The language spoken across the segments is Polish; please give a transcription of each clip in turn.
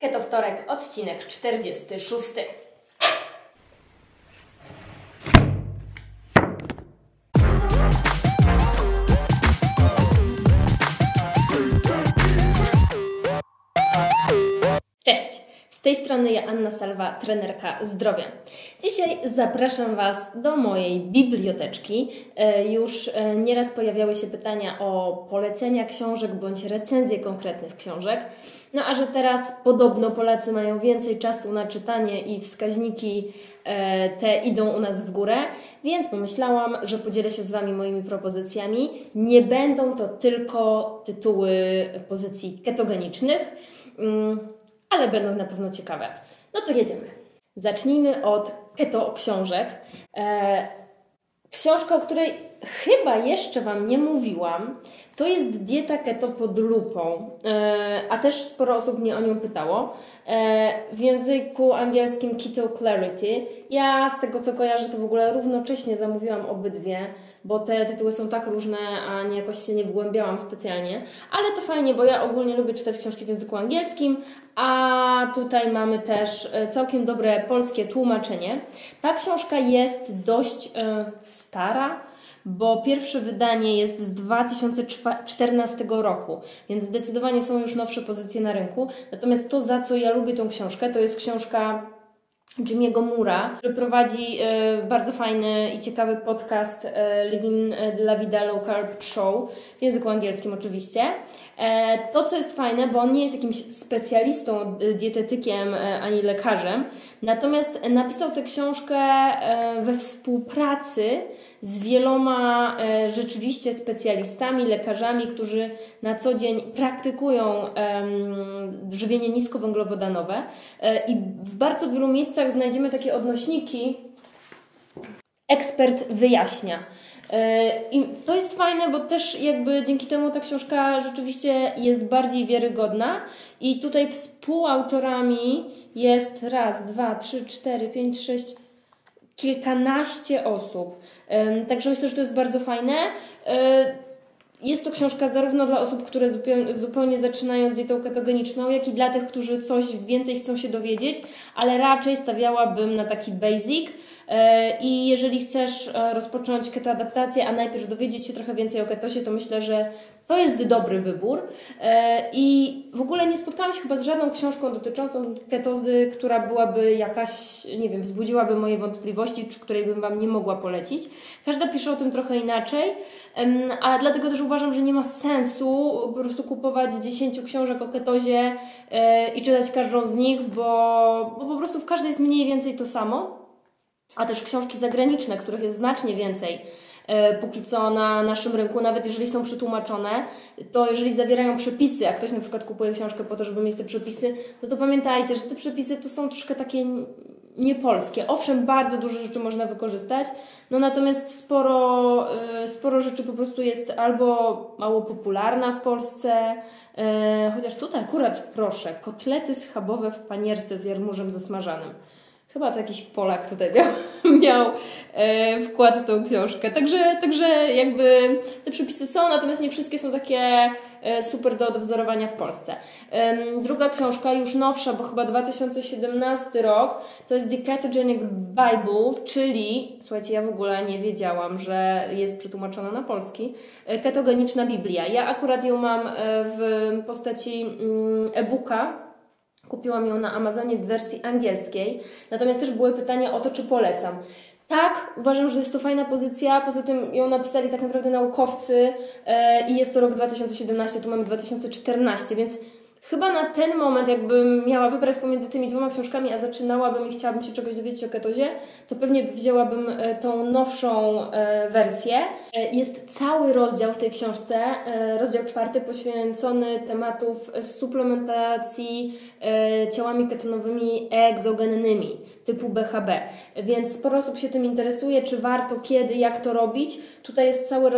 Keto Wtorek, odcinek 46. Cześć! Z tej strony ja Anna Salwa, trenerka zdrowia. Dzisiaj zapraszam Was do mojej biblioteczki. E, już e, nieraz pojawiały się pytania o polecenia książek bądź recenzje konkretnych książek. No a że teraz podobno Polacy mają więcej czasu na czytanie i wskaźniki e, te idą u nas w górę, więc pomyślałam, że podzielę się z Wami moimi propozycjami. Nie będą to tylko tytuły pozycji ketogenicznych. Mm, ale będą na pewno ciekawe. No to jedziemy. Zacznijmy od keto książek. E, książka, o której chyba jeszcze Wam nie mówiłam, to jest dieta keto pod lupą, e, a też sporo osób mnie o nią pytało. E, w języku angielskim Keto Clarity. Ja z tego co kojarzę, to w ogóle równocześnie zamówiłam obydwie, bo te tytuły są tak różne, a nie jakoś się nie wgłębiałam specjalnie. Ale to fajnie, bo ja ogólnie lubię czytać książki w języku angielskim, a tutaj mamy też e, całkiem dobre polskie tłumaczenie. Ta książka jest dość stara bo pierwsze wydanie jest z 2014 roku, więc zdecydowanie są już nowsze pozycje na rynku. Natomiast to, za co ja lubię tą książkę, to jest książka Jimmy'ego Mura, który prowadzi e, bardzo fajny i ciekawy podcast e, Living La Vida Low Carb Show w języku angielskim oczywiście. E, to, co jest fajne, bo on nie jest jakimś specjalistą, dietetykiem ani lekarzem, natomiast napisał tę książkę we współpracy z wieloma rzeczywiście specjalistami, lekarzami, którzy na co dzień praktykują żywienie niskowęglowodanowe i w bardzo wielu miejscach znajdziemy takie odnośniki ekspert wyjaśnia. E, I to jest fajne, bo też jakby dzięki temu ta książka rzeczywiście jest bardziej wiarygodna i tutaj współautorami jest raz, dwa, trzy, cztery, pięć, sześć, kilkanaście osób. Także myślę, że to jest bardzo fajne. E, jest to książka zarówno dla osób, które zupełnie, zaczynają z dietą ketogeniczną, jak i dla tych, którzy coś więcej chcą się dowiedzieć, ale raczej stawiałabym na taki basic. E, I jeżeli chcesz e, rozpocząć ketoadaptację, a najpierw dowiedzieć się trochę więcej o ketosie, to myślę, że to jest dobry wybór. E, I w ogóle nie spotkałam się chyba z żadną książką dotyczącą ketozy, która byłaby jakaś, nie wiem, wzbudziłaby moje wątpliwości, czy której bym Wam nie mogła polecić. Każda pisze o tym trochę inaczej, a dlatego też uważam, że nie ma sensu po prostu kupować 10 książek o ketozie i czytać każdą z nich, bo, bo po prostu w każdej jest mniej więcej to samo a też książki zagraniczne, których jest znacznie więcej e, póki co na naszym rynku, nawet jeżeli są przetłumaczone, to jeżeli zawierają przepisy, jak ktoś na przykład kupuje książkę po to, żeby mieć te przepisy, no to pamiętajcie, że te przepisy to są troszkę takie niepolskie. Owszem, bardzo dużo rzeczy można wykorzystać, no natomiast sporo, e, sporo rzeczy po prostu jest albo mało popularna w Polsce, e, chociaż tutaj akurat proszę, kotlety schabowe w panierce z jarmużem zasmażanym. Chyba to jakiś Polak tutaj miał, miał e, wkład w tą książkę. Także, także jakby te przepisy są, natomiast nie wszystkie są takie e, super do odwzorowania w Polsce. E, druga książka, już nowsza, bo chyba 2017 rok, to jest The Ketogenic Bible, czyli, słuchajcie, ja w ogóle nie wiedziałam, że jest przetłumaczona na polski, e, ketogeniczna Biblia. Ja akurat ją mam e, w postaci mm, e-booka, Kupiłam ją na Amazonie w wersji angielskiej. Natomiast też były pytania o to, czy polecam. Tak, uważam, że jest to fajna pozycja. Poza tym ją napisali tak naprawdę naukowcy yy, i jest to rok 2017, tu mamy 2014, więc Chyba na ten moment, jakbym miała wybrać pomiędzy tymi dwoma książkami, a zaczynałabym i chciałabym się czegoś dowiedzieć o ketozie, to pewnie wzięłabym e, tą nowszą e, wersję. E, jest cały rozdział w tej książce, rozdział czwarty, poświęcony tematów suplementacji ciałami ketonowymi egzogennymi typu BHB. Więc sporo osób się tym interesuje, czy warto, kiedy, jak to robić. Tutaj jest cały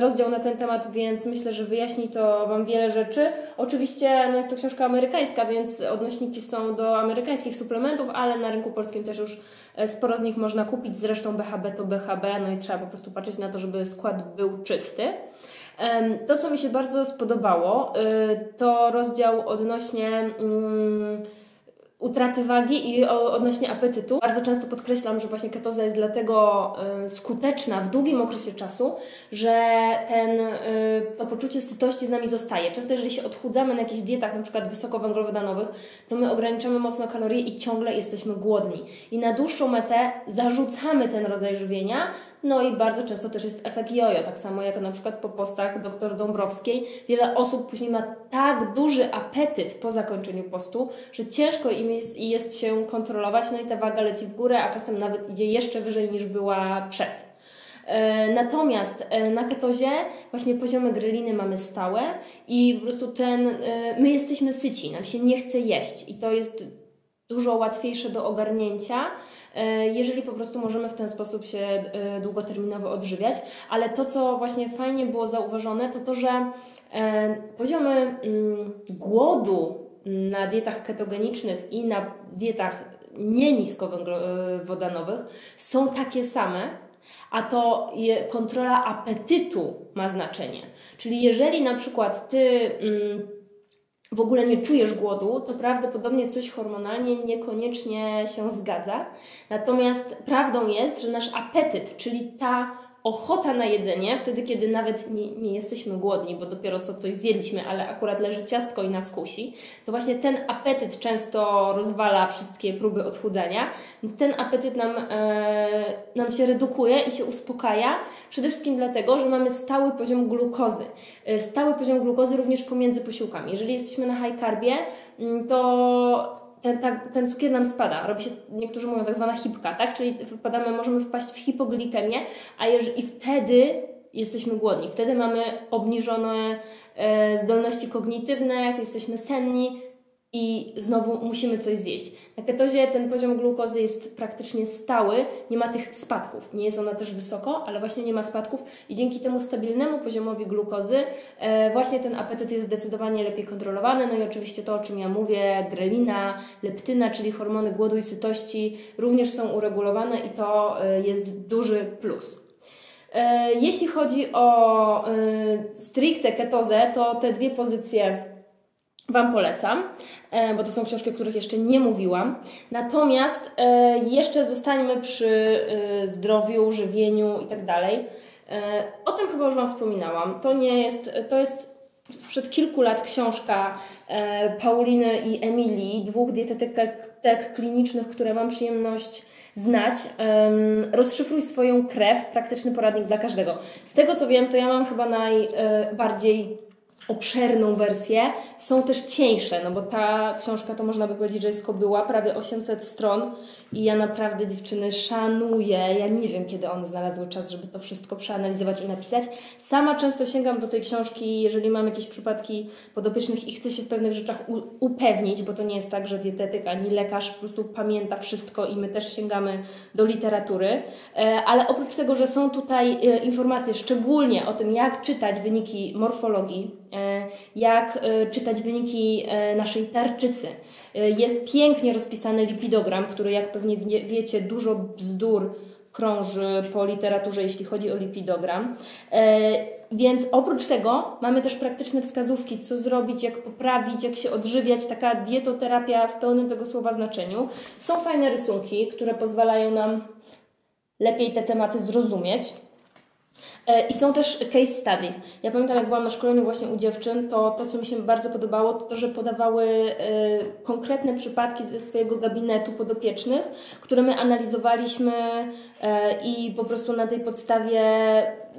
rozdział, na ten temat, więc myślę, że wyjaśni to Wam wiele rzeczy. Oczywiście no jest to książka amerykańska, więc odnośniki są do amerykańskich suplementów, ale na rynku polskim też już e, sporo z nich można kupić. Zresztą BHB to BHB, no i trzeba po prostu patrzeć na to, żeby skład był czysty. To, co mi się bardzo spodobało, e, to rozdział odnośnie mm, utraty wagi i odnośnie apetytu. Bardzo często podkreślam, że właśnie ketoza jest dlatego y, skuteczna w długim okresie czasu, że ten, y, to poczucie sytości z nami zostaje. Często jeżeli się odchudzamy na jakichś dietach, na przykład wysokowęglowodanowych, to my ograniczamy mocno kalorie i ciągle jesteśmy głodni. I na dłuższą metę zarzucamy ten rodzaj żywienia, no i bardzo często też jest efekt jojo, tak samo jak na przykład po postach dr Dąbrowskiej. Wiele osób później ma tak duży apetyt po zakończeniu postu, że ciężko im jest, jest się kontrolować, no i ta waga leci w górę, a czasem nawet idzie jeszcze wyżej niż była przed. E, natomiast e, na ketozie właśnie poziomy greliny mamy stałe i po prostu ten, e, my jesteśmy syci, nam się nie chce jeść i to jest dużo łatwiejsze do ogarnięcia, jeżeli po prostu możemy w ten sposób się długoterminowo odżywiać. Ale to, co właśnie fajnie było zauważone, to to, że poziomy mm, głodu na dietach ketogenicznych i na dietach nie niskowęglowodanowych są takie same, a to kontrola apetytu ma znaczenie. Czyli jeżeli na przykład ty mm, w ogóle nie czujesz głodu, to prawdopodobnie coś hormonalnie niekoniecznie się zgadza. Natomiast prawdą jest, że nasz apetyt, czyli ta ochota na jedzenie, wtedy kiedy nawet nie, nie, jesteśmy głodni, bo dopiero co coś zjedliśmy, ale akurat leży ciastko i nas kusi, to właśnie ten apetyt często rozwala wszystkie próby odchudzania, więc ten apetyt nam, e, nam się redukuje i się uspokaja, przede wszystkim dlatego, że mamy stały poziom glukozy. E, stały poziom glukozy również pomiędzy posiłkami. Jeżeli jesteśmy na high carbie, mm, to ten, ta, ten cukier nam spada. Robi się, niektórzy mówią, tak zwana hipka, tak? Czyli wpadamy, możemy wpaść w hipoglikemię, a jeżeli, i wtedy jesteśmy głodni. Wtedy mamy obniżone e, zdolności kognitywne, jesteśmy senni, i znowu musimy coś zjeść. Na ketozie ten poziom glukozy jest praktycznie stały, nie ma tych spadków. Nie jest ona też wysoko, ale właśnie nie ma spadków i dzięki temu stabilnemu poziomowi glukozy e, właśnie ten apetyt jest zdecydowanie lepiej kontrolowany. No i oczywiście to, o czym ja mówię, grelina, leptyna, czyli hormony głodu i sytości również są uregulowane i to e, jest duży plus. E, jeśli chodzi o e, stricte ketozę, to te dwie pozycje Wam polecam, e, bo to są książki, o których jeszcze nie mówiłam. Natomiast e, jeszcze zostańmy przy e, zdrowiu, żywieniu i tak dalej. O tym chyba już Wam wspominałam. To nie jest, to jest sprzed kilku lat książka Pauliny i Emilii, dwóch dietetyk klinicznych, które mam przyjemność znać. Rozszyfruj swoją krew, praktyczny poradnik dla każdego. Z tego co wiem, to ja mam chyba najbardziej obszerną wersję, są też cieńsze, no bo ta książka to można by powiedzieć, że jest kobyła, prawie 800 stron i ja naprawdę dziewczyny szanuję. Ja nie wiem, kiedy one znalazły czas, żeby to wszystko przeanalizować i napisać. Sama często sięgam do tej książki, jeżeli mam jakieś przypadki podopiecznych i chcę się w pewnych rzeczach upewnić, bo to nie jest tak, że dietetyk ani lekarz po prostu pamięta wszystko i my też sięgamy do literatury. E, ale oprócz tego, że są tutaj e, informacje szczególnie o tym, jak czytać wyniki morfologii, jak e, czytać wyniki e, naszej tarczycy. Jest pięknie rozpisany lipidogram, który jak pewnie wiecie, dużo bzdur krąży po literaturze, jeśli chodzi o lipidogram. Więc oprócz tego mamy też praktyczne wskazówki, co zrobić, jak poprawić, jak się odżywiać, taka dietoterapia w pełnym tego słowa znaczeniu. Są fajne rysunki, które pozwalają nam lepiej te tematy zrozumieć. E, I są też case study. Ja pamiętam, jak byłam na szkoleniu właśnie u dziewczyn, to to, co mi się bardzo podobało, to to, że podawały e, konkretne przypadki ze swojego gabinetu podopiecznych, które my analizowaliśmy e, i po prostu na tej podstawie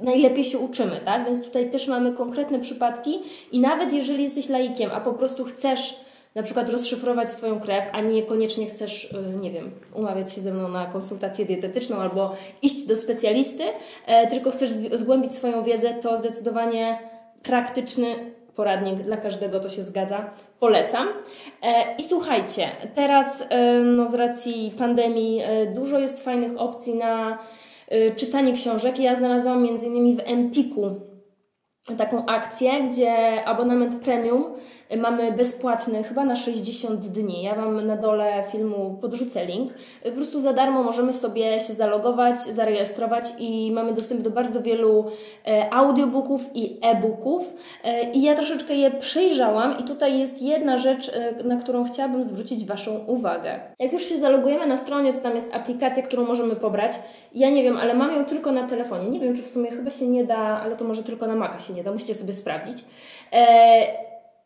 najlepiej się uczymy, tak? Więc tutaj też mamy konkretne przypadki i nawet jeżeli jesteś laikiem, a po prostu chcesz na przykład rozszyfrować swoją krew, a niekoniecznie chcesz, y, nie wiem, umawiać się ze mną na konsultację dietetyczną albo iść do specjalisty, e, tylko chcesz zgłębić swoją wiedzę, to zdecydowanie praktyczny poradnik dla każdego, to się zgadza, polecam. E, I słuchajcie, teraz e, no, z racji pandemii dużo jest fajnych opcji na czytanie książek. Ja znalazłam między innymi w Empiku taką akcję, gdzie abonament premium mamy bezpłatny chyba na 60 dni. Ja Wam na dole filmu podrzucę link. Po prostu za darmo możemy sobie się zalogować, zarejestrować i mamy dostęp do bardzo wielu e, audiobooków i e-booków. E, I ja troszeczkę je przejrzałam i tutaj jest jedna rzecz, e, na którą chciałabym zwrócić Waszą uwagę. Jak już się zalogujemy na stronie, to tam jest aplikacja, którą możemy pobrać. Ja nie wiem, ale mam ją tylko na telefonie. Nie wiem, czy w sumie chyba się nie da, ale to może tylko na Maca się nie da. Musicie sobie sprawdzić.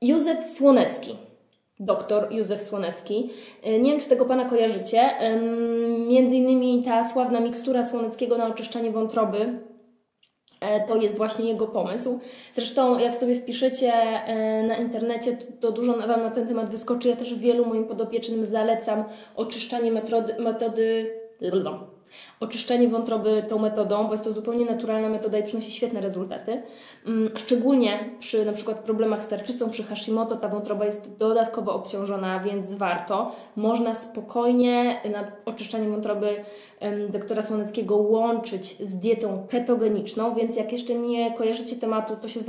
Józef Słonecki. Doktor Józef Słonecki. E, nie wiem, czy tego pana kojarzycie. Między innymi ta sławna mikstura Słoneckiego na oczyszczanie wątroby. E, to jest właśnie jego pomysł. Zresztą, jak sobie wpiszecie e, na internecie, to dużo Wam na ten temat wyskoczy. Ja też wielu moim podopiecznym zalecam oczyszczanie metody, metody Oczyszczenie wątroby tą metodą, bo jest to zupełnie naturalna metoda i przynosi świetne rezultaty. Mm, szczególnie przy na przykład problemach z tarczycą, przy Hashimoto ta wątroba jest dodatkowo obciążona, więc warto. Można spokojnie na oczyszczanie wątroby doktora Słoneckiego łączyć z dietą ketogeniczną, więc jak jeszcze nie kojarzycie tematu, to się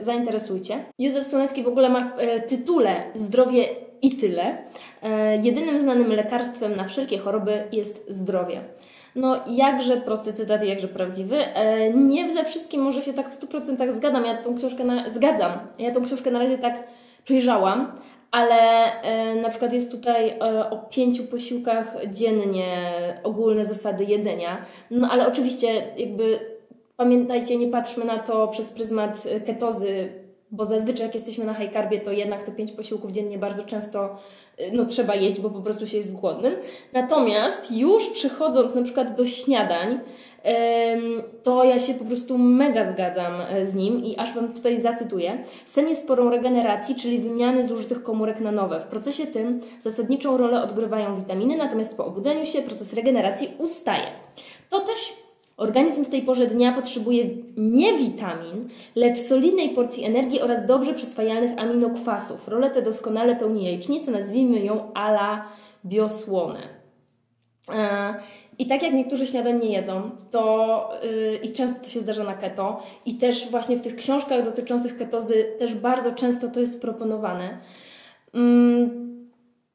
zainteresujcie. Józef Słonecki w ogóle ma w e, tytule Zdrowie i tyle. E, jedynym znanym lekarstwem na wszelkie choroby jest zdrowie. No, jakże prosty cytat jakże prawdziwy. E, nie ze wszystkim może się tak w 100% zgadzam. Ja tą książkę na, zgadzam. Ja tą książkę na razie tak przejrzałam, ale e, na przykład jest tutaj e, o pięciu posiłkach dziennie ogólne zasady jedzenia. No ale oczywiście jakby pamiętajcie, nie patrzmy na to przez pryzmat ketozy bo zazwyczaj jak jesteśmy na high carbie, to jednak te pięć posiłków dziennie bardzo często y, no, trzeba jeść, bo po prostu się jest głodnym. Natomiast już przychodząc na przykład do śniadań, to ja się po prostu mega zgadzam e, z nim i aż Wam tutaj zacytuję. Sen jest porą regeneracji, czyli wymiany zużytych komórek na nowe. W procesie tym zasadniczą rolę odgrywają witaminy, natomiast po obudzeniu się proces regeneracji ustaje. To też Organizm w tej porze dnia potrzebuje nie witamin, lecz solidnej porcji energii oraz dobrze przyswajalnych aminokwasów. Rolę tę doskonale pełni jajecznica, nazwijmy ją ala biosłonę. E, I tak jak niektórzy śniadań nie jedzą, to yy, i często to się zdarza na keto, i też właśnie w tych książkach dotyczących ketozy też bardzo często to jest proponowane. Yy,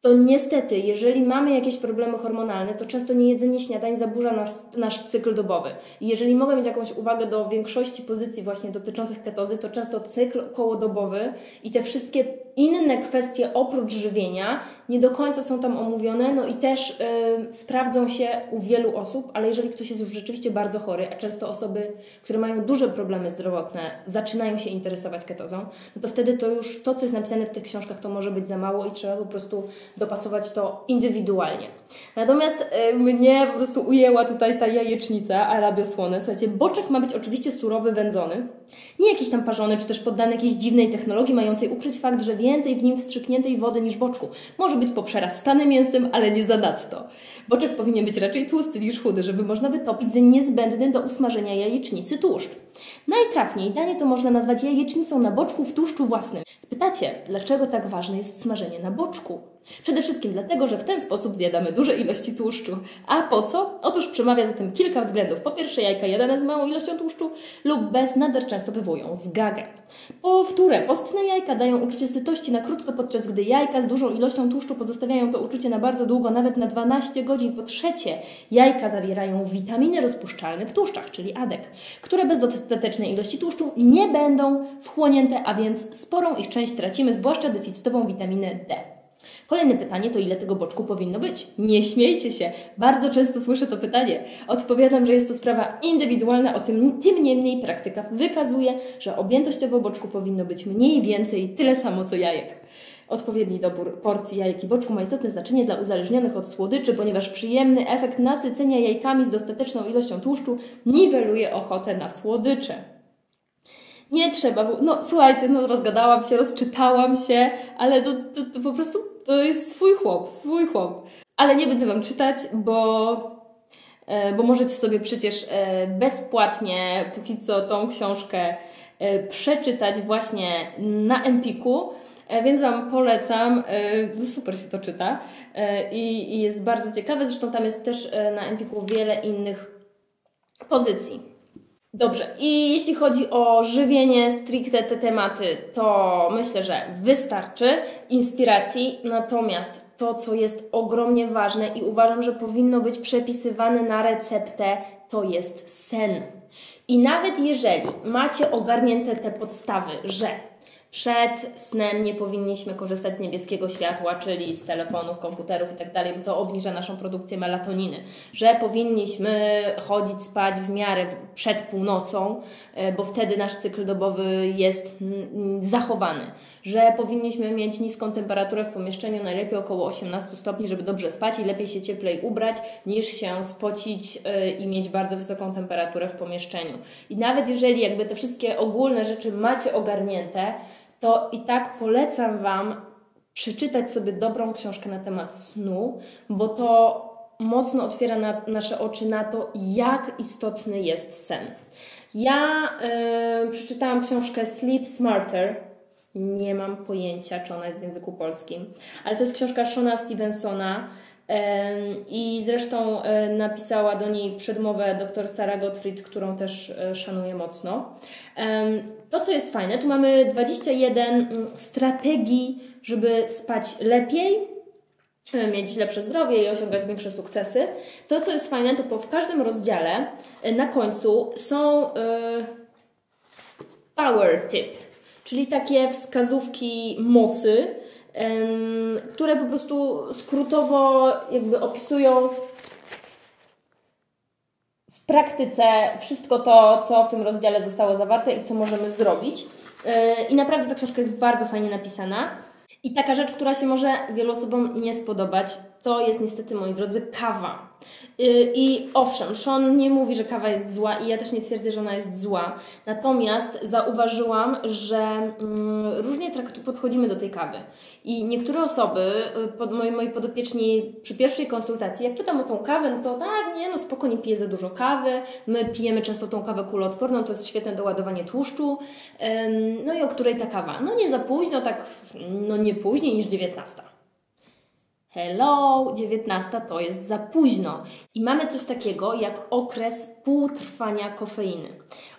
to niestety, jeżeli mamy jakieś problemy hormonalne, to często niejedzenie śniadań zaburza nasz, nasz cykl dobowy. I jeżeli mogę mieć jakąś uwagę do większości pozycji właśnie dotyczących ketozy, to często cykl kołodobowy i te wszystkie inne kwestie oprócz żywienia nie do końca są tam omówione, no i też yy, sprawdzą się u wielu osób, ale jeżeli ktoś jest już rzeczywiście bardzo chory, a często osoby, które mają duże problemy zdrowotne, zaczynają się interesować ketozą, no to wtedy to już to, co jest napisane w tych książkach, to może być za mało i trzeba po prostu dopasować to indywidualnie. Natomiast yy, mnie po prostu ujęła tutaj ta jajecznica arabiosłone. Słuchajcie, boczek ma być oczywiście surowy, wędzony, nie jakiś tam parzony, czy też poddany jakiejś dziwnej technologii mającej ukryć fakt, że więcej w nim wstrzykniętej wody niż boczku. Może być poprzerastany mięsem, ale nie zanadto. Boczek powinien być raczej tłusty niż chudy, żeby można wytopić z niezbędny do usmażenia jajecznicy tłuszcz. Najtrafniej danie to można nazwać jajecznicą na boczku w tłuszczu własnym. Spytacie, dlaczego tak ważne jest smażenie na boczku? Przede wszystkim dlatego, że w ten sposób zjadamy duże ilości tłuszczu. A po co? Otóż przemawia za tym kilka względów. Po pierwsze, jajka jadane z małą ilością tłuszczu lub bez nader często wywołują zgagę. Po wtóre, postne jajka dają uczucie sytości na krótko, podczas gdy jajka z dużą ilością tłuszczu pozostawiają to uczucie na bardzo długo, nawet na 12 godzin. Po trzecie, jajka zawierają witaminy rozpuszczalne w tłuszczach, czyli ADEK, które bez dostatecznej ilości tłuszczu nie będą wchłonięte, a więc sporą ich część tracimy, zwłaszcza deficytową witaminę D. Kolejne pytanie to ile tego boczku powinno być? Nie śmiejcie się, bardzo często słyszę to pytanie. Odpowiadam, że jest to sprawa indywidualna, o tym, tym niemniej praktyka wykazuje, że objętościowo boczku powinno być mniej więcej tyle samo co jajek. Odpowiedni dobór porcji jajek i boczku ma istotne znaczenie dla uzależnionych od słodyczy, ponieważ przyjemny efekt nasycenia jajkami z dostateczną ilością tłuszczu niweluje ochotę na słodycze. Nie trzeba, no słuchajcie, no rozgadałam się, rozczytałam się, ale to, to, to po prostu to jest swój chłop, swój chłop. Ale nie będę Wam czytać, bo, e, bo możecie sobie przecież e, bezpłatnie póki co tą książkę e, przeczytać właśnie na Empiku. Więc Wam polecam, super się to czyta i jest bardzo ciekawe. Zresztą tam jest też na Empiku wiele innych pozycji. Dobrze, i jeśli chodzi o żywienie, stricte te tematy, to myślę, że wystarczy inspiracji, natomiast to, co jest ogromnie ważne i uważam, że powinno być przepisywane na receptę, to jest sen. I nawet jeżeli macie ogarnięte te podstawy, że przed snem nie powinniśmy korzystać z niebieskiego światła, czyli z telefonów, komputerów itd., tak bo to obniża naszą produkcję melatoniny. Że powinniśmy chodzić spać w miarę przed północą, e, bo wtedy nasz cykl dobowy jest zachowany. Że powinniśmy mieć niską temperaturę w pomieszczeniu, najlepiej około 18 stopni, żeby dobrze spać i lepiej się cieplej ubrać, niż się spocić e, i mieć bardzo wysoką temperaturę w pomieszczeniu. I nawet jeżeli jakby te wszystkie ogólne rzeczy macie ogarnięte, to i tak polecam Wam przeczytać sobie dobrą książkę na temat snu, bo to mocno otwiera na, nasze oczy na to, jak istotny jest sen. Ja yy, przeczytałam książkę Sleep Smarter. Nie mam pojęcia, czy ona jest w języku polskim, ale to jest książka Shona Stevensona. I zresztą e, napisała do niej przedmowę dr Sara Gottfried, którą też e, szanuję mocno. To, co jest fajne, tu mamy 21 mm, strategii, żeby spać lepiej, e, mieć lepsze zdrowie i osiągać większe sukcesy. To, co jest fajne, to po w każdym rozdziale na końcu są power tip, czyli takie wskazówki mocy, które po prostu skrótowo jakby opisują w praktyce wszystko to, co w tym rozdziale zostało zawarte i co możemy zrobić. E, I naprawdę ta książka jest bardzo fajnie napisana. I taka rzecz, która się może wielu osobom nie spodobać, to jest niestety, moi drodzy, kawa. Y, I owszem, Sean nie mówi, że kawa jest zła i ja też nie twierdzę, że ona jest zła. Natomiast zauważyłam, że mm, różnie podchodzimy do tej kawy. I niektóre osoby, y, pod, moi, moi podopieczni przy pierwszej konsultacji, jak pytam o tą kawę, no to tak, nie, no spokojnie piję za dużo kawy. My pijemy często tą kawę kuloodporną, to jest świetne do ładowania tłuszczu. No i o której ta kawa? No nie za późno, tak, no nie później niż 19. Hello, 19 to jest za późno. I mamy coś takiego jak okres półtrwania kofeiny.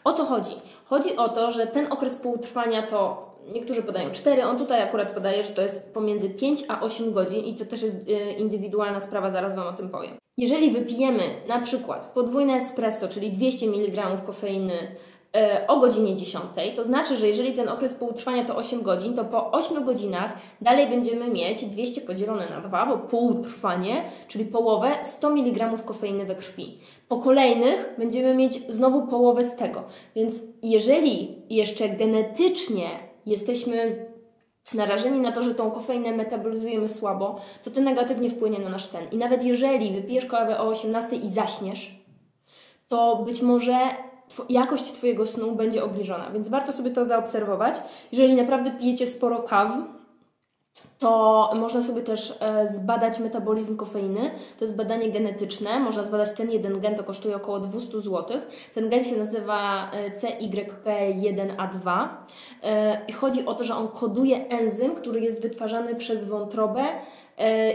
O co chodzi? Chodzi o to, że ten okres półtrwania to niektórzy podają 4, on tutaj akurat podaje, że to jest pomiędzy 5 a 8 godzin i to też jest y, indywidualna sprawa, zaraz Wam o tym powiem. Jeżeli wypijemy na przykład podwójne espresso, czyli 200 mg kofeiny E, o godzinie 10. To znaczy, że jeżeli ten okres półtrwania to 8 godzin, to po 8 godzinach dalej będziemy mieć 200 podzielone na 2, bo półtrwanie, czyli połowę 100 mg kofeiny we krwi. Po kolejnych będziemy mieć znowu połowę z tego. Więc jeżeli jeszcze genetycznie jesteśmy narażeni na to, że tą kofeinę metabolizujemy słabo, to to negatywnie wpłynie na nasz sen. I nawet jeżeli wypijesz kawę o 18 i zaśniesz, to być może jakość Twojego snu będzie obniżona, więc warto sobie to zaobserwować. Jeżeli naprawdę pijecie sporo kaw, to można sobie też e, zbadać metabolizm kofeiny. To jest badanie genetyczne. Można zbadać ten jeden gen, to kosztuje około 200 zł. Ten gen się nazywa e, CYP1A2 e, chodzi o to, że on koduje enzym, który jest wytwarzany przez wątrobę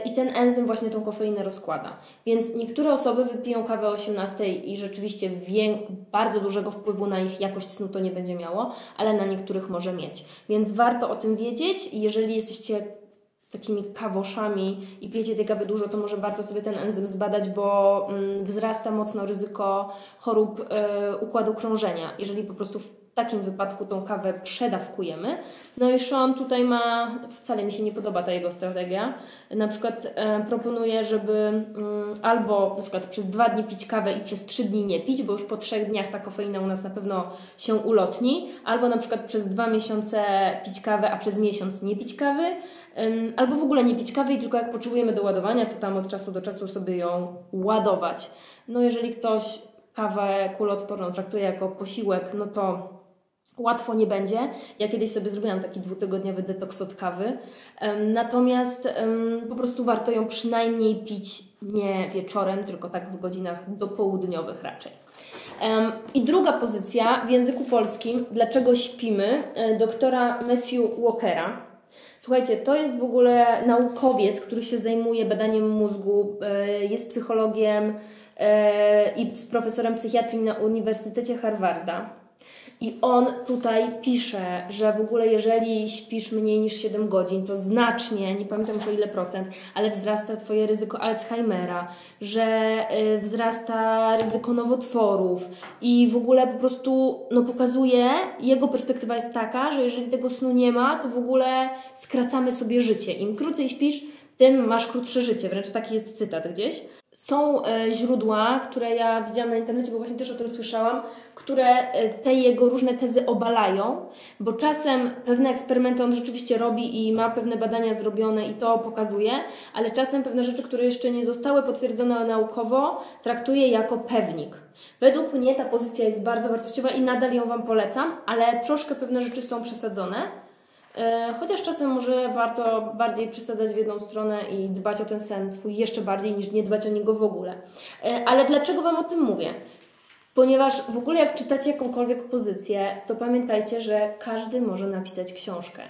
i ten enzym właśnie tą kofeinę rozkłada. Więc niektóre osoby wypiją kawę o 18 i rzeczywiście wie, bardzo dużego wpływu na ich jakość snu to nie będzie miało, ale na niektórych może mieć. Więc warto o tym wiedzieć i jeżeli jesteście takimi kawoszami i pijecie tej kawy dużo, to może warto sobie ten enzym zbadać, bo mm, wzrasta mocno ryzyko chorób y, układu krążenia, jeżeli po prostu takim wypadku tą kawę przedawkujemy. No i Sean tutaj ma, wcale mi się nie podoba ta jego strategia, na przykład e, proponuje, żeby mm, albo na przykład przez dwa dni pić kawę i przez trzy dni nie pić, bo już po trzech dniach ta kofeina u nas na pewno się ulotni, albo na przykład przez dwa miesiące pić kawę, a przez miesiąc nie pić kawy, albo w ogóle nie pić kawy i tylko jak potrzebujemy do ładowania, to tam od czasu do czasu sobie ją ładować. No jeżeli ktoś kawę kuloodporną traktuje jako posiłek, no to Łatwo nie będzie. Ja kiedyś sobie zrobiłam taki dwutygodniowy detoks od kawy. Natomiast po prostu warto ją przynajmniej pić nie wieczorem, tylko tak w godzinach dopołudniowych raczej. I druga pozycja w języku polskim, dlaczego śpimy, e, doktora Matthew Walkera. Słuchajcie, to jest w ogóle naukowiec, który się zajmuje badaniem mózgu, e, jest psychologiem e, i z profesorem psychiatrii na Uniwersytecie Harvarda. I on tutaj pisze, że w ogóle jeżeli śpisz mniej niż 7 godzin, to znacznie, nie pamiętam już o ile procent, ale wzrasta Twoje ryzyko Alzheimera, że y, wzrasta ryzyko nowotworów i w ogóle po prostu no, pokazuje, jego perspektywa jest taka, że jeżeli tego snu nie ma, to w ogóle skracamy sobie życie. Im krócej śpisz, tym masz krótsze życie. Wręcz taki jest cytat gdzieś. Są e, źródła, które ja widziałam na internecie, bo właśnie też o tym słyszałam, które e, te jego różne tezy obalają, bo czasem pewne eksperymenty on rzeczywiście robi i ma pewne badania zrobione i to pokazuje, ale czasem pewne rzeczy, które jeszcze nie zostały potwierdzone naukowo, traktuje jako pewnik. Według mnie ta pozycja jest bardzo wartościowa i nadal ją Wam polecam, ale troszkę pewne rzeczy są przesadzone. E, chociaż czasem może warto bardziej przesadzać w jedną stronę i dbać o ten sen swój jeszcze bardziej niż nie dbać o niego w ogóle. E, ale dlaczego Wam o tym mówię? Ponieważ w ogóle jak czytacie jakąkolwiek pozycję, to pamiętajcie, że każdy może napisać książkę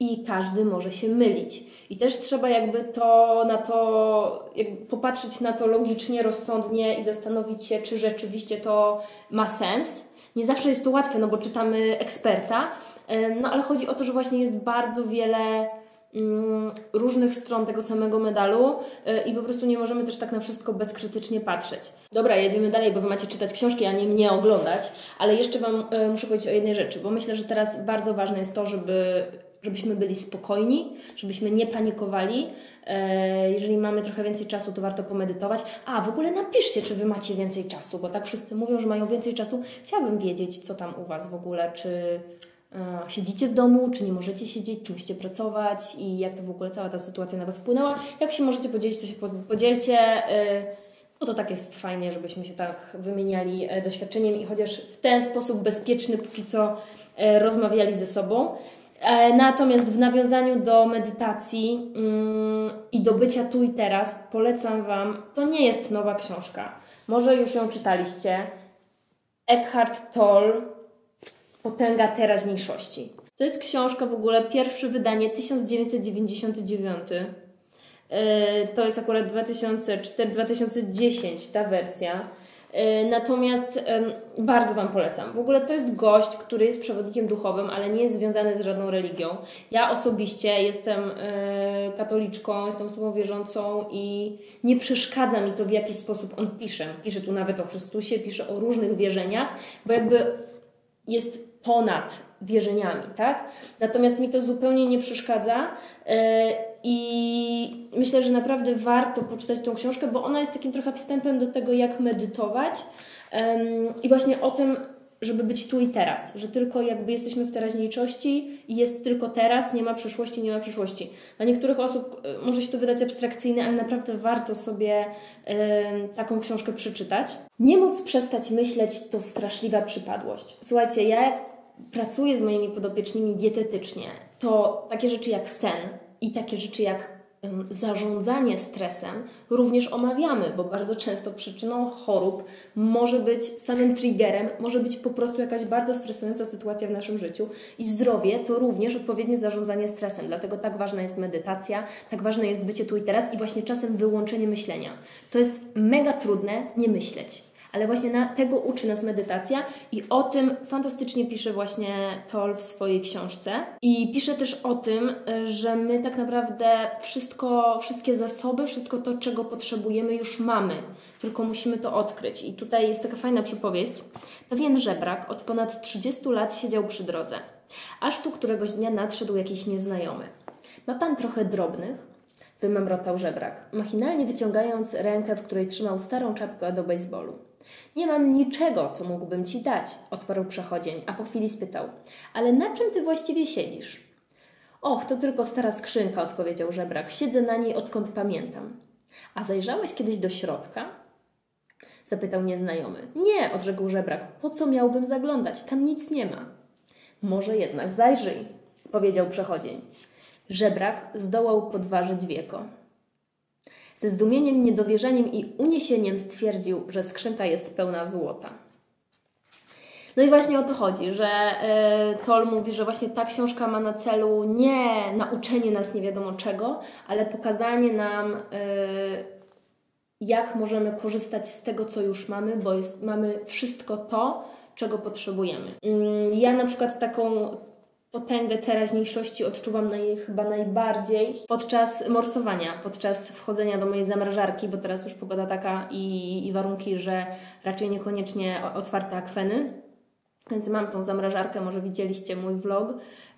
i każdy może się mylić. I też trzeba jakby to na to, popatrzeć na to logicznie, rozsądnie i zastanowić się, czy rzeczywiście to ma sens. Nie zawsze jest to łatwe, no bo czytamy eksperta, no ale chodzi o to, że właśnie jest bardzo wiele mm, różnych stron tego samego medalu e, i po prostu nie możemy też tak na wszystko bezkrytycznie patrzeć. Dobra, jedziemy dalej, bo Wy macie czytać książki, a nie mnie oglądać, ale jeszcze Wam e, muszę powiedzieć o jednej rzeczy, bo myślę, że teraz bardzo ważne jest to, żeby żebyśmy byli spokojni, żebyśmy nie panikowali. E, jeżeli mamy trochę więcej czasu, to warto pomedytować. A, w ogóle napiszcie, czy Wy macie więcej czasu, bo tak wszyscy mówią, że mają więcej czasu. Chciałabym wiedzieć, co tam u Was w ogóle, czy E, siedzicie w domu, czy nie możecie siedzieć, czy musicie pracować i jak to w ogóle cała ta sytuacja na Was wpłynęła. Jak się możecie podzielić, to się podzielcie. E, no to tak jest fajnie, żebyśmy się tak wymieniali doświadczeniem i chociaż w ten sposób bezpieczny póki co rozmawiali ze sobą. Natomiast w nawiązaniu do medytacji mm, i do bycia tu i teraz polecam Wam, to nie jest nowa książka. Może już ją czytaliście. Eckhart Tolle Potęga teraźniejszości. To jest książka w ogóle, pierwsze wydanie 1999. E, to jest akurat 2004-2010 ta wersja. E, natomiast bardzo Wam polecam. W ogóle to jest gość, który jest przewodnikiem duchowym, ale nie jest związany z żadną religią. Ja osobiście jestem e, katoliczką, jestem osobą wierzącą i nie przeszkadza mi to, w jaki sposób on pisze. Pisze tu nawet o Chrystusie, pisze o różnych wierzeniach, bo jakby jest ponad wierzeniami, tak? Natomiast mi to zupełnie nie przeszkadza e, i myślę, że naprawdę warto poczytać tą książkę, bo ona jest takim trochę wstępem do tego, jak medytować i właśnie o tym, żeby być tu i teraz, że tylko jakby jesteśmy w teraźniejszości i jest tylko teraz, nie ma przeszłości, nie ma przyszłości. Dla niektórych osób e, może się to wydać abstrakcyjne, ale naprawdę warto sobie taką książkę przeczytać. Nie móc przestać myśleć to straszliwa przypadłość. Słuchajcie, ja jak pracuję z moimi podopiecznymi dietetycznie, to takie rzeczy jak sen i takie rzeczy jak zarządzanie stresem również omawiamy, bo bardzo często przyczyną chorób może być samym triggerem, może być po prostu jakaś bardzo stresująca sytuacja w naszym życiu i zdrowie to również odpowiednie zarządzanie stresem. Dlatego tak ważna jest medytacja, tak ważne jest bycie tu i teraz i właśnie czasem wyłączenie myślenia. To jest mega trudne nie myśleć ale właśnie na tego uczy nas medytacja i o tym fantastycznie pisze właśnie Tol w swojej książce. I pisze też o tym, że my tak naprawdę wszystko, wszystkie zasoby, wszystko to, czego potrzebujemy, już mamy, tylko musimy to odkryć. I tutaj jest taka fajna przypowieść. Pewien żebrak od ponad 30 lat siedział przy drodze, aż tu któregoś dnia nadszedł jakiś nieznajomy. Ma pan trochę drobnych? wymemrotał żebrak, machinalnie wyciągając rękę, w której trzymał starą czapkę do baseballu. Nie mam niczego, co mógłbym ci dać, odparł przechodzień, a po chwili spytał: Ale na czym ty właściwie siedzisz? Och, to tylko stara skrzynka, odpowiedział żebrak. Siedzę na niej odkąd pamiętam. A zajrzałeś kiedyś do środka? Zapytał nieznajomy. Nie, odrzekł żebrak. Po co miałbym zaglądać? Tam nic nie ma. Może jednak zajrzyj, powiedział przechodzień. Żebrak zdołał podważyć wieko. Ze zdumieniem, niedowierzaniem i uniesieniem stwierdził, że skrzynka jest pełna złota. No i właśnie o to chodzi, że y, Tol mówi, że właśnie ta książka ma na celu nie nauczenie nas nie wiadomo czego, ale pokazanie nam, y, jak możemy korzystać z tego, co już mamy, bo jest, mamy wszystko to, czego potrzebujemy. Mm, ja na przykład taką potęgę teraźniejszości odczuwam naj, chyba najbardziej podczas morsowania, podczas wchodzenia do mojej zamrażarki, bo teraz już pogoda taka i, i warunki, że raczej niekoniecznie otwarte akweny. Więc mam tą zamrażarkę, może widzieliście mój vlog,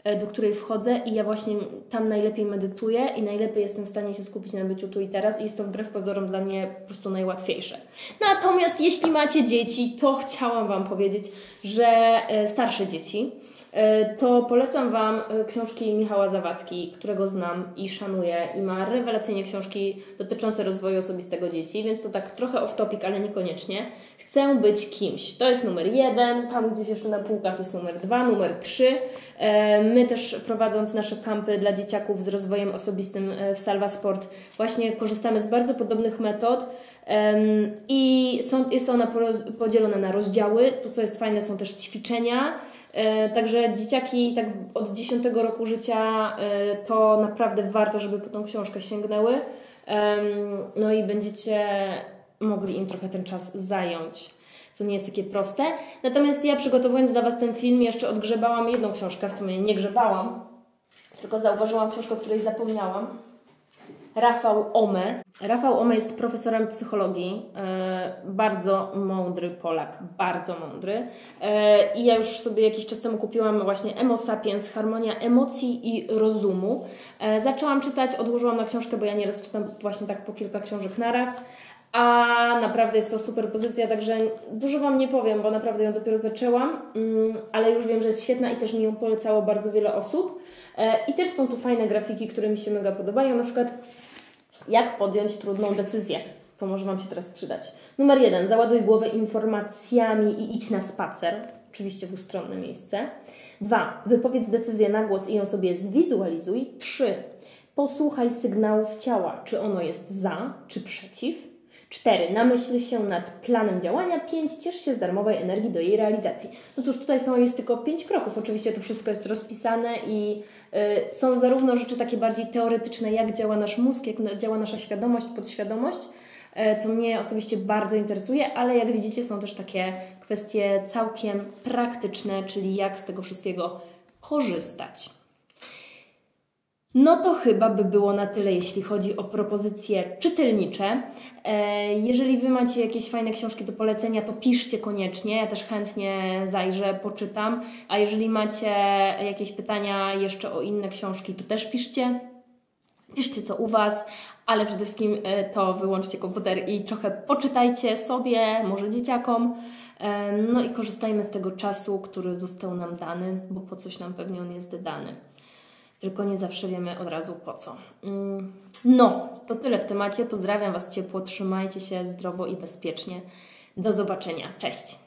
e, do której wchodzę i ja właśnie tam najlepiej medytuję i najlepiej jestem w stanie się skupić na byciu tu i teraz i jest to wbrew pozorom dla mnie po prostu najłatwiejsze. Natomiast jeśli macie dzieci, to chciałam Wam powiedzieć, że e, starsze dzieci, to polecam Wam e, książki Michała Zawadki, którego znam i szanuję i ma rewelacyjnie książki dotyczące rozwoju osobistego dzieci, więc to tak trochę off topic, ale niekoniecznie. Chcę być kimś. To jest numer jeden, tam gdzieś jeszcze na półkach jest numer dwa, numer trzy. E, my też prowadząc nasze kampy dla dzieciaków z rozwojem osobistym w Salva Sport właśnie korzystamy z bardzo podobnych metod i są, jest ona podzielona na rozdziały. To, co jest fajne, są też ćwiczenia, E, także dzieciaki tak od 10 roku życia e, to naprawdę warto, żeby po tą książkę sięgnęły. No i będziecie mogli im trochę ten czas zająć, co nie jest takie proste. Natomiast ja przygotowując dla Was ten film jeszcze odgrzebałam jedną książkę, w sumie nie grzebałam, tylko zauważyłam książkę, której zapomniałam. Rafał Ome. Rafał Ome jest profesorem psychologii, e, bardzo mądry Polak, bardzo mądry. E, I ja już sobie jakiś czas temu kupiłam właśnie Emo Sapiens, Harmonia emocji i rozumu. E, zaczęłam czytać, odłożyłam na książkę, bo ja nieraz czytam właśnie tak po kilka książek naraz. A naprawdę jest to super pozycja, także dużo Wam nie powiem, bo naprawdę ją dopiero zaczęłam, mm, ale już wiem, że jest świetna i też mi ją polecało bardzo wiele osób. I też są tu fajne grafiki, które mi się mega podobają, na przykład jak podjąć trudną decyzję? To może Wam się teraz przydać. Numer jeden, załaduj głowę informacjami i idź na spacer. Oczywiście w ustronne miejsce. Dwa, wypowiedz decyzję na głos i ją sobie zwizualizuj. Trzy, posłuchaj sygnałów ciała, czy ono jest za, czy przeciw. 4. Namyśl się nad planem działania. 5. Ciesz się z darmowej energii do jej realizacji. No cóż, tutaj są, jest tylko 5 kroków. Oczywiście to wszystko jest rozpisane i y, są zarówno rzeczy takie bardziej teoretyczne, jak działa nasz mózg, jak działa nasza świadomość, podświadomość, y, co mnie osobiście bardzo interesuje, ale jak widzicie są też takie kwestie całkiem praktyczne, czyli jak z tego wszystkiego korzystać. No to chyba by było na tyle, jeśli chodzi o propozycje czytelnicze. E, jeżeli Wy macie jakieś fajne książki do polecenia, to piszcie koniecznie. Ja też chętnie zajrzę, poczytam. A jeżeli macie jakieś pytania jeszcze o inne książki, to też piszcie. Piszcie co u Was, ale przede wszystkim e, to wyłączcie komputer i trochę poczytajcie sobie, może dzieciakom. E, no i korzystajmy z tego czasu, który został nam dany, bo po coś nam pewnie on jest dany tylko nie zawsze wiemy od razu po co. Mm, no, to tyle w temacie. Pozdrawiam Was ciepło, trzymajcie się zdrowo i bezpiecznie. Do zobaczenia. Cześć!